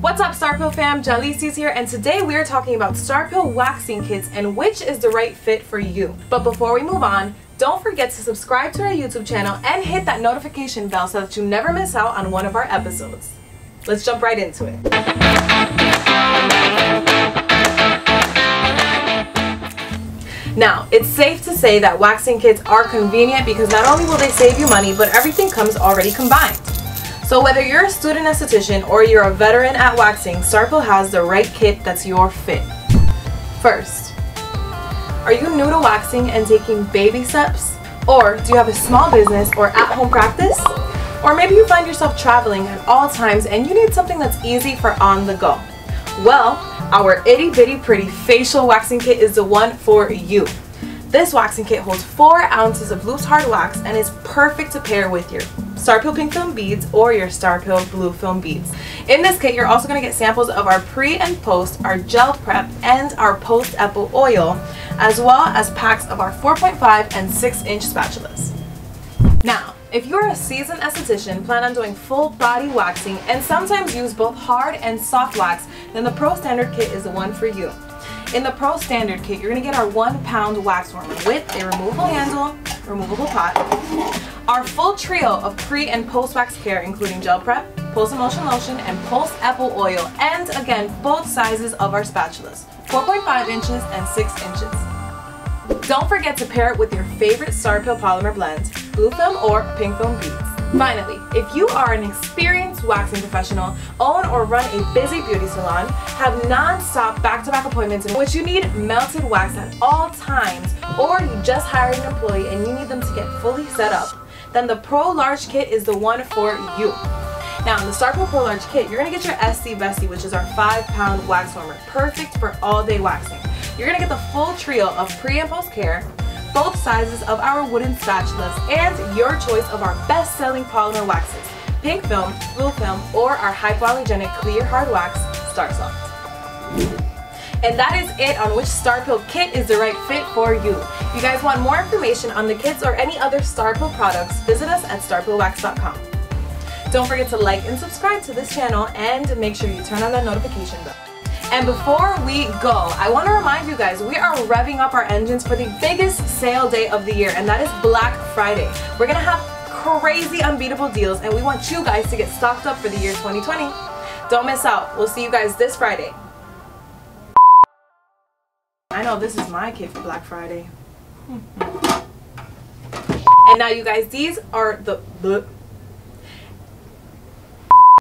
What's up Starpil fam, Jalices here and today we are talking about Starpil waxing kits and which is the right fit for you. But before we move on, don't forget to subscribe to our YouTube channel and hit that notification bell so that you never miss out on one of our episodes. Let's jump right into it. Now, it's safe to say that waxing kits are convenient because not only will they save you money, but everything comes already combined. So whether you're a student esthetician or you're a veteran at waxing, Starpil has the right kit that's your fit. First, are you new to waxing and taking baby steps? Or do you have a small business or at-home practice? Or maybe you find yourself traveling at all times and you need something that's easy for on the go. Well, our itty bitty pretty facial waxing kit is the one for you. This waxing kit holds 4 ounces of loose hard wax and is perfect to pair with your Starpil Pink Film Beads or your Starpil Blue Film Beads. In this kit, you're also going to get samples of our pre and post, our gel prep, and our post apple oil, as well as packs of our 4.5 and 6 inch spatulas. Now, if you're a seasoned esthetician, plan on doing full body waxing, and sometimes use both hard and soft wax, then the Pro Standard Kit is the one for you. In the Pro Standard Kit, you're going to get our one pound wax warmer with a removable handle, removable pot, our full trio of pre and post wax care including gel prep, post emulsion lotion, and post Apple oil, and again, both sizes of our spatulas, 4.5 inches and 6 inches. Don't forget to pair it with your favorite Starpil polymer blend, blue film or pink film beads. Finally, if you are an experienced waxing professional, own or run a busy beauty salon, have non-stop back-to-back appointments in which you need melted wax at all times, or you just hired an employee and you need them to get fully set up, then the Pro Large Kit is the one for you. Now in the Starpil Pro Large Kit, you're going to get your SC Vesty, which is our 5 pound wax warmer, perfect for all day waxing. You're going to get the full trio of pre and post care, both sizes of our wooden spatulas, and your choice of our best-selling polymer waxes, pink film, blue film, or our hypoallergenic clear hard wax, Star Soft. And that is it on which Starpil kit is the right fit for you. If you guys want more information on the kits or any other Starpil products, visit us at starpilwax.com. Don't forget to like and subscribe to this channel and make sure you turn on that notification bell. And before we go, I want to remind you guys, we are revving up our engines for the biggest sale day of the year, and that is Black Friday. We're going to have crazy unbeatable deals, and we want you guys to get stocked up for the year 2020. Don't miss out. We'll see you guys this Friday. I know this is my kit for Black Friday. Hmm. and now you guys, these are the, the